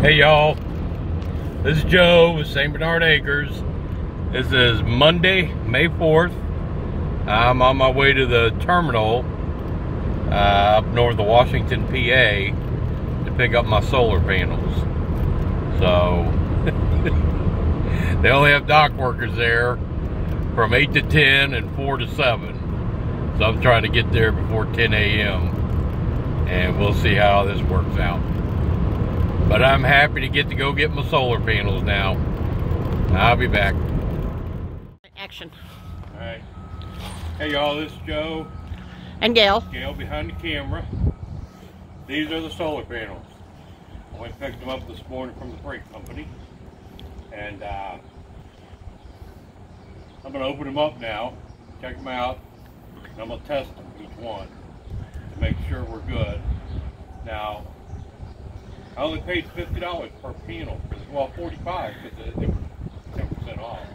Hey y'all, this is Joe with St. Bernard Acres. This is Monday, May 4th. I'm on my way to the terminal uh, up north of Washington, PA to pick up my solar panels. So, they only have dock workers there from 8 to 10 and 4 to 7. So I'm trying to get there before 10 a.m. And we'll see how this works out. But I'm happy to get to go get my solar panels now. I'll be back. Action. All right. Hey y'all, this is Joe. And Gail. Gail behind the camera. These are the solar panels. I went and picked them up this morning from the freight company. And uh, I'm going to open them up now, check them out, and I'm going to test them, each one, to make sure we're good. Now, I only paid $50 per panel. Well, 45 because they were 10% off.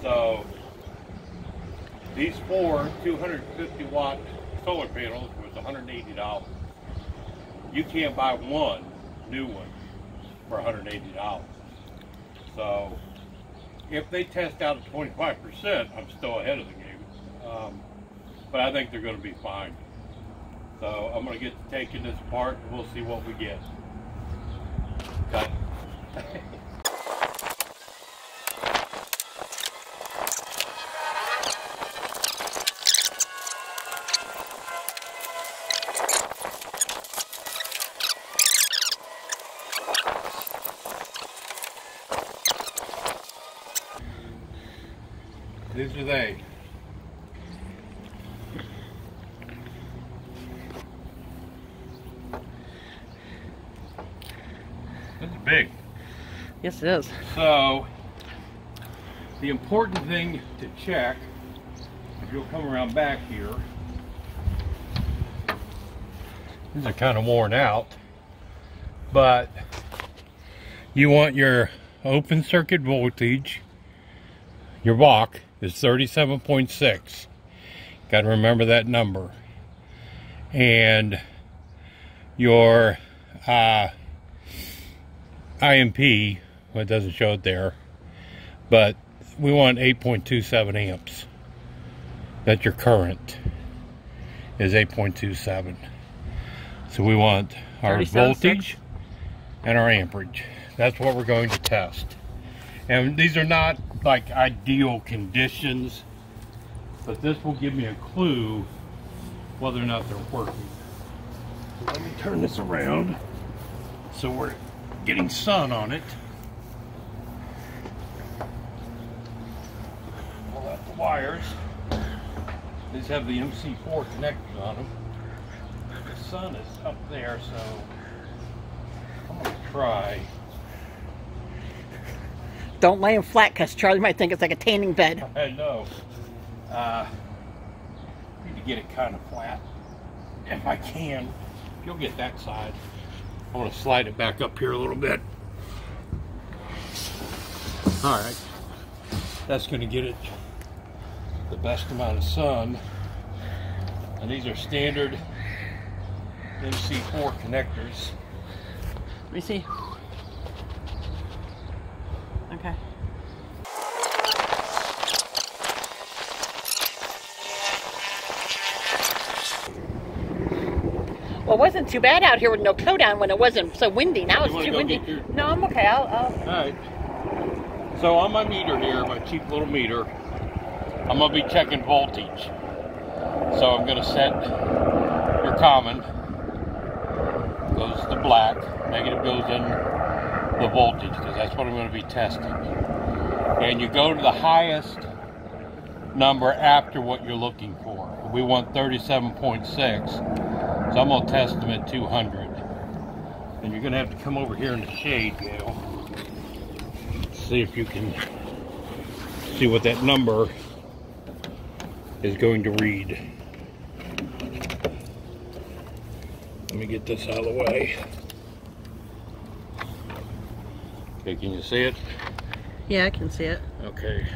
So, these four 250 watt solar panels was $180. You can't buy one new one for $180. So, if they test out at 25%, I'm still ahead of the game. Um, but I think they're going to be fine. So I'm going to get to taking this apart and we'll see what we get. These are they. This is big. Yes, it is. So, the important thing to check, if you'll come around back here, these are kind of worn out, but you want your open circuit voltage, your VOC is 37.6. Got to remember that number. And your uh, IMP, well, it doesn't show it there, but we want 8.27 amps. That your current is 8.27. So we want our voltage and our amperage. That's what we're going to test. And these are not like ideal conditions, but this will give me a clue whether or not they're working. Let me turn this around so we're getting sun on it. Pull out the wires. These have the MC4 connectors on them. The sun is up there, so I'm gonna try. Don't lay them flat because Charlie might think it's like a tanning bed. I know. Uh, need to get it kind of flat. If I can, if you'll get that side. I'm gonna slide it back up here a little bit. All right. That's going to get it the best amount of sun. And these are standard MC4 connectors. Let me see. Okay. Well, it wasn't too bad out here with no coat on when it wasn't so windy. Now it's too windy. your- No, I'm okay. I'll, I'll. All right. So on my meter here, my cheap little meter, I'm gonna be checking voltage. So I'm gonna set your common goes to black, negative goes in the voltage because that's what I'm gonna be testing. And you go to the highest number after what you're looking for. We want 37.6, so I'm gonna test them at 200. And you're gonna have to come over here in the shade, Gail see if you can see what that number is going to read. Let me get this out of the way. Okay, can you see it? Yeah, I can see it. Okay.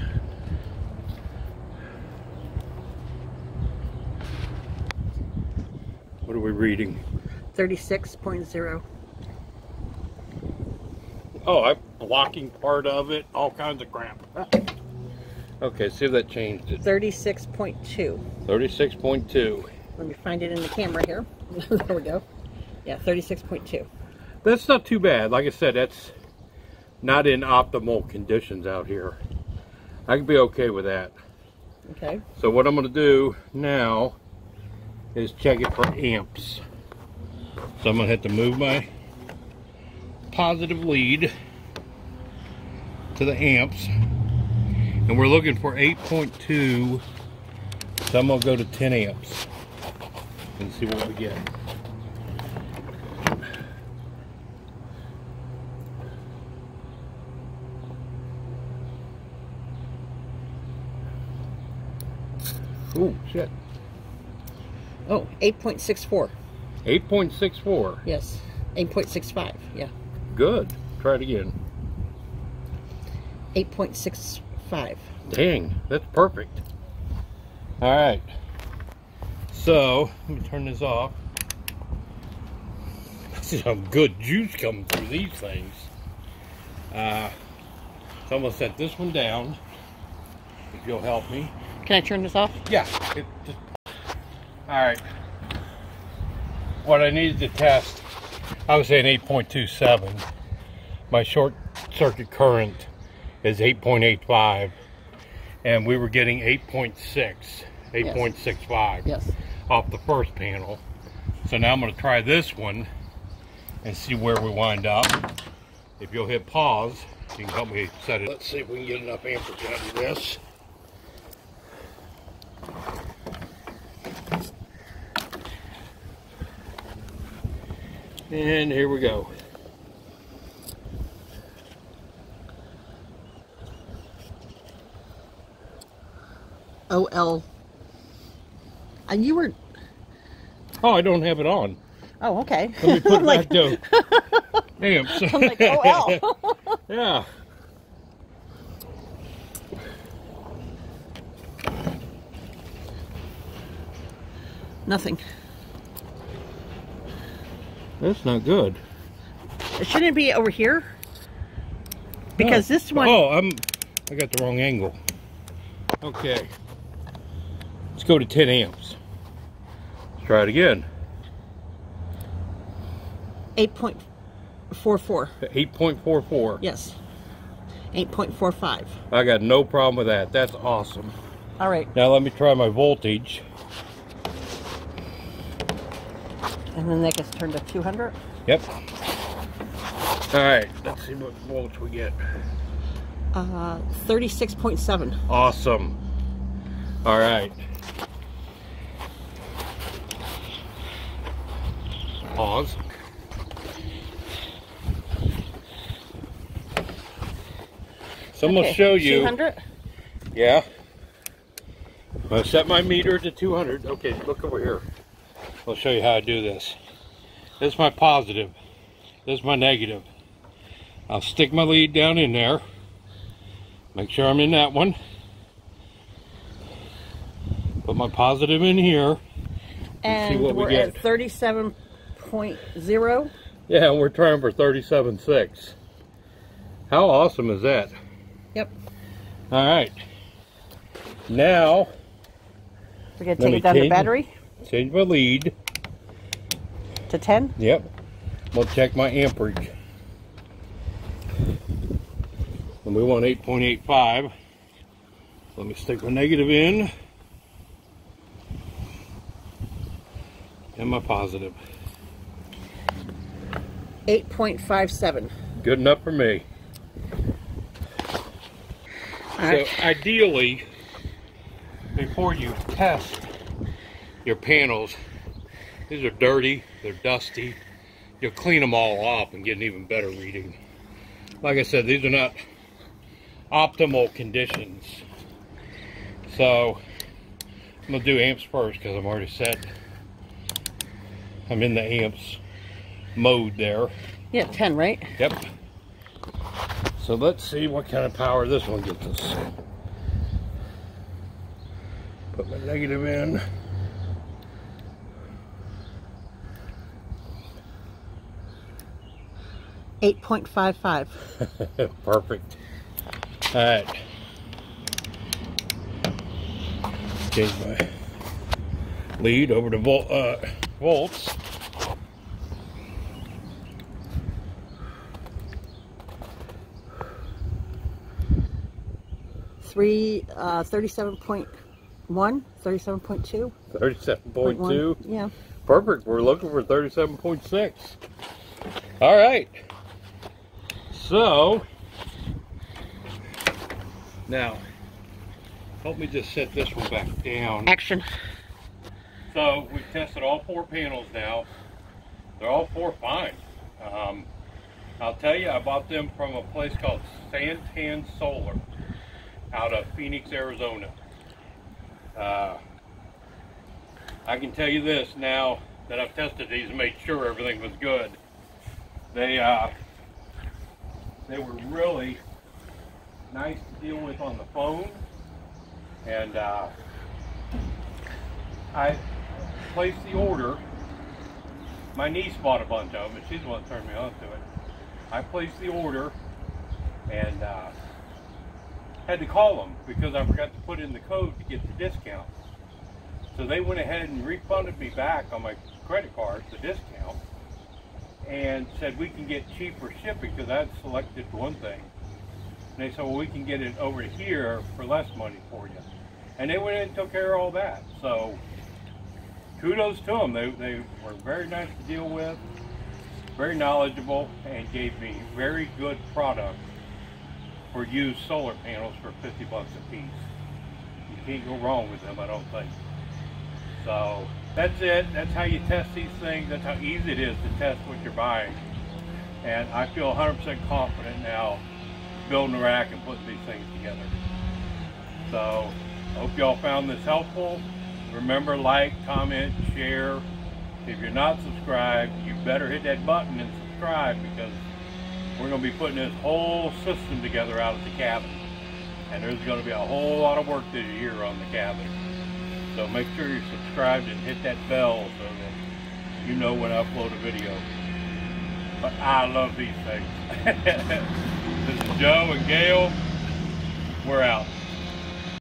What are we reading? 36.0. Oh, I'm blocking part of it. All kinds of crap. Okay, see if that changed it. 36.2. 36.2. Let me find it in the camera here. there we go. Yeah, 36.2. That's not too bad. Like I said, that's not in optimal conditions out here. I can be okay with that. Okay. So what I'm going to do now is check it for amps. So I'm going to have to move my positive lead to the amps. And we're looking for 8.2. So I'm going to go to 10 amps and see what we get. Oh, shit. Oh, 8.64. 8.64. Yes. 8.65. Yeah. Good. Try it again. 8.65. Dang, that's perfect. All right. So, let me turn this off. See some good juice coming through these things. Uh, so I'm gonna set this one down. If you'll help me. Can I turn this off? Yeah. It just... All right. What I needed to test, I was saying 8.27. My short circuit current is 8.85, and we were getting 8.6, 8.65 Yes. off the first panel. So now I'm going to try this one and see where we wind up. If you'll hit pause, you can help me set it. Let's see if we can get enough amperage out of this. And here we go. OL. And you were. Oh, I don't have it on. Oh, okay. Let me put it like, back down. Amps. I'm like, oh, OL. yeah. Nothing. That's not good. It shouldn't be over here? Because Oh. this one. Oh, I'm. I got the wrong angle. Okay. Let's go to 10 amps. Let's try it again. 8.44. 8.44. Yes. 8.45. I got no problem with that. That's awesome. All right. Now let me try my voltage. And then that gets turned to 200. Yep. All right. Let's see what volts we get. Uh, 36.7. Awesome. All right. Pause. So I'm gonna show you. 200. Yeah. I'm gonna set my meter to 200. Okay, look over here. I'll show you how I do this. This is my positive. This is my negative. I'll stick my lead down in there. Make sure I'm in that one. Put my positive in here. And what we we're get. at 37.0. Yeah, we're trying for 37.6. How awesome is that? Yep. All right. Now, we're going to take it down the change- battery change my lead. to 10. Yep. We'll check my amperage. And we want 8.85. Let me stick my negative in. And my positive. 8.57. Good enough for me. Right. So ideally, before you test your panels, these are dirty, they're dusty. You'll clean them all off and get an even better reading. Like I said, these are not optimal conditions. So I'm gonna do amps first because I'm already set. I'm in the amps mode there. Yeah, 10, right? Yep. So let's see what kind of power this one gets us. Put my negative in. 8.55. Perfect. All right. Change my lead over to vol uh, volts. Three, uh, 37.1, 37.2. 37.2. Yeah. Perfect. We're looking for 37.6. All right. So, now, help me just set this one back down. Action. So, we've tested all four panels now. They're all four fine. Um, I'll tell you, I bought them from a place called Santan Solar out of Phoenix, Arizona. Uh, I can tell you this now that I've tested these and made sure everything was good. They uh, they were really nice to deal with on the phone, and uh, I placed the order. My niece bought a bunch of them, and she's the one that turned me on to it. I placed the order, and uh, had to call them because I forgot to put in the code to get the discount. So they went ahead and refunded me back on my credit card, the discount, and said we can get cheaper shipping because I had selected one thing. And they said, well, we can get it over here for less money for you. And they went in and took care of all that. So kudos to them. They, they were very nice to deal with, very knowledgeable, and gave me very good product for used solar panels for 50 bucks a piece. You can't go wrong with them, I don't think. So that's it. That's how you test these things. That's how easy it is to test what you're buying. And I feel 100% confident now building a rack and putting these things together. So I hope y'all found this helpful. Remember, like, comment, share. If you're not subscribed, you better hit that button and subscribe because we're going to be putting this whole system together out at the cabin. And there's going to be a whole lot of work do here on the cabin. So make sure you're subscribed and hit that bell so that you know when I upload a video. But I love these things. this is Joe and Gail. We're out.